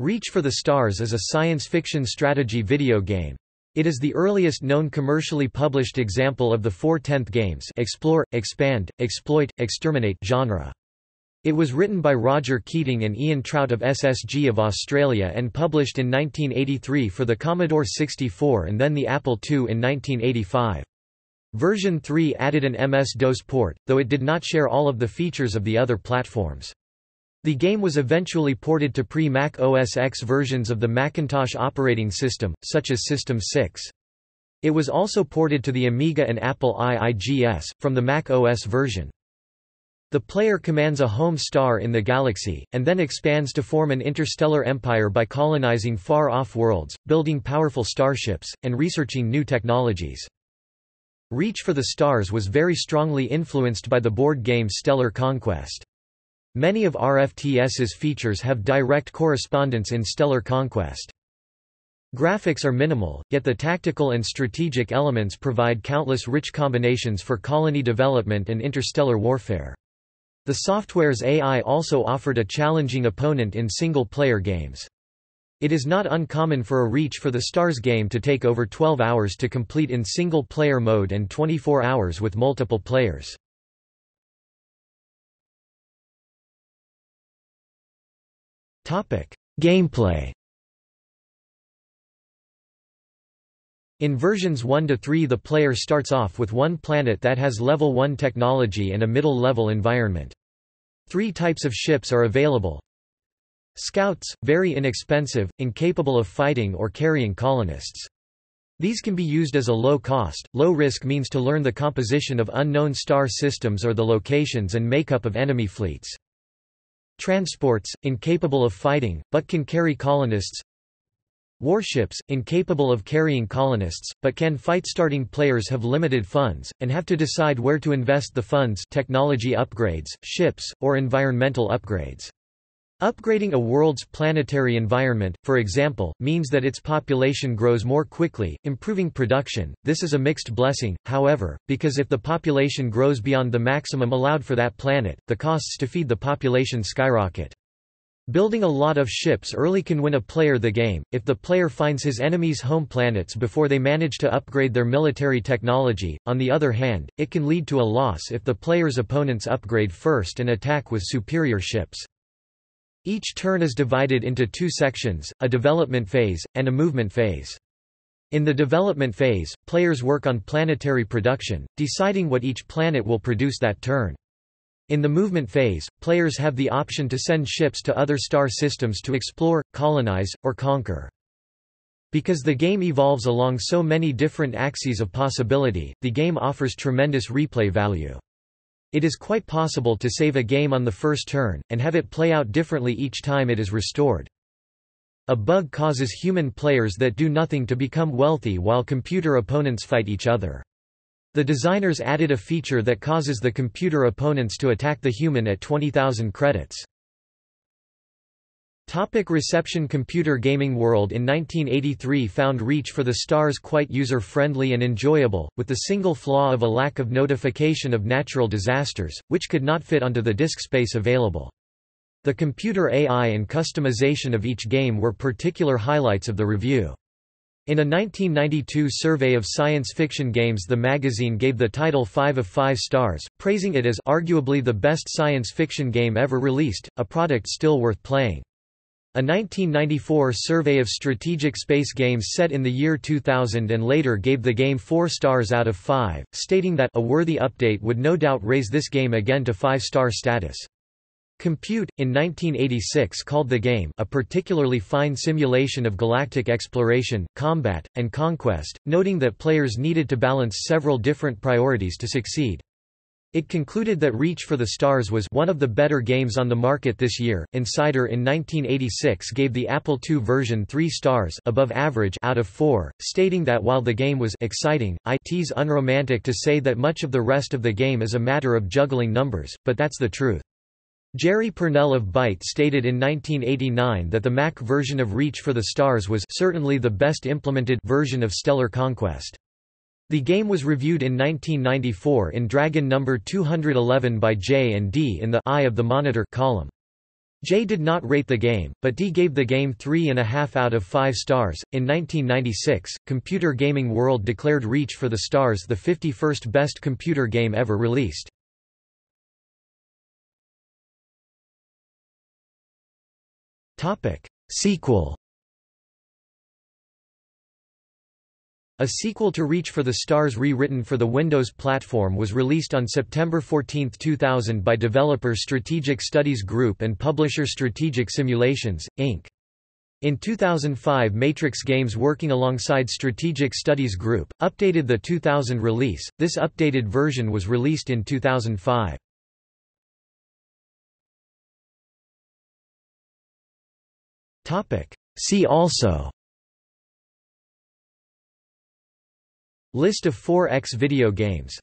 Reach for the Stars is a science fiction strategy video game. It is the earliest known commercially published example of the four tenth games explore, expand, exploit, exterminate genre. It was written by Roger Keating and Ian Trout of SSG of Australia and published in 1983 for the Commodore 64 and then the Apple II in 1985. Version 3 added an MS-DOS port, though it did not share all of the features of the other platforms. The game was eventually ported to pre-Mac OS X versions of the Macintosh operating system, such as System 6. It was also ported to the Amiga and Apple IIGS, from the Mac OS version. The player commands a home star in the galaxy, and then expands to form an interstellar empire by colonizing far-off worlds, building powerful starships, and researching new technologies. Reach for the Stars was very strongly influenced by the board game Stellar Conquest. Many of RFTS's features have direct correspondence in Stellar Conquest. Graphics are minimal, yet the tactical and strategic elements provide countless rich combinations for colony development and interstellar warfare. The software's AI also offered a challenging opponent in single-player games. It is not uncommon for a Reach for the Stars game to take over 12 hours to complete in single-player mode and 24 hours with multiple players. Gameplay In versions 1 to 3 the player starts off with one planet that has level 1 technology and a middle level environment. Three types of ships are available. Scouts, very inexpensive, incapable of fighting or carrying colonists. These can be used as a low-cost, low-risk means to learn the composition of unknown star systems or the locations and makeup of enemy fleets. Transports, incapable of fighting, but can carry colonists Warships, incapable of carrying colonists, but can fight starting players have limited funds, and have to decide where to invest the funds technology upgrades, ships, or environmental upgrades. Upgrading a world's planetary environment, for example, means that its population grows more quickly, improving production. This is a mixed blessing, however, because if the population grows beyond the maximum allowed for that planet, the costs to feed the population skyrocket. Building a lot of ships early can win a player the game, if the player finds his enemy's home planets before they manage to upgrade their military technology. On the other hand, it can lead to a loss if the player's opponents upgrade first and attack with superior ships. Each turn is divided into two sections, a development phase, and a movement phase. In the development phase, players work on planetary production, deciding what each planet will produce that turn. In the movement phase, players have the option to send ships to other star systems to explore, colonize, or conquer. Because the game evolves along so many different axes of possibility, the game offers tremendous replay value. It is quite possible to save a game on the first turn, and have it play out differently each time it is restored. A bug causes human players that do nothing to become wealthy while computer opponents fight each other. The designers added a feature that causes the computer opponents to attack the human at 20,000 credits. Topic reception Computer Gaming World in 1983 found Reach for the Stars quite user-friendly and enjoyable, with the single flaw of a lack of notification of natural disasters, which could not fit onto the disk space available. The computer AI and customization of each game were particular highlights of the review. In a 1992 survey of science fiction games the magazine gave the title 5 of 5 stars, praising it as arguably the best science fiction game ever released, a product still worth playing. A 1994 survey of strategic space games set in the year 2000 and later gave the game 4 stars out of 5, stating that a worthy update would no doubt raise this game again to 5-star status. Compute, in 1986 called the game a particularly fine simulation of galactic exploration, combat, and conquest, noting that players needed to balance several different priorities to succeed. It concluded that Reach for the Stars was one of the better games on the market this year. Insider in 1986 gave the Apple II version 3 stars above average out of 4, stating that while the game was exciting, it's unromantic to say that much of the rest of the game is a matter of juggling numbers, but that's the truth. Jerry Pournelle of Byte stated in 1989 that the Mac version of Reach for the Stars was certainly the best implemented version of Stellar Conquest. The game was reviewed in 1994 in Dragon number 211 by J and D in the Eye of the Monitor column. J did not rate the game, but D gave the game 3.5 out of 5 stars. In 1996, Computer Gaming World declared Reach for the Stars the 51st best computer game ever released. Sequel. A sequel to Reach for the Stars rewritten for the Windows platform was released on September 14, 2000 by developer Strategic Studies Group and publisher Strategic Simulations, Inc. In 2005 Matrix Games working alongside Strategic Studies Group, updated the 2000 release, this updated version was released in 2005. See also List of 4X video games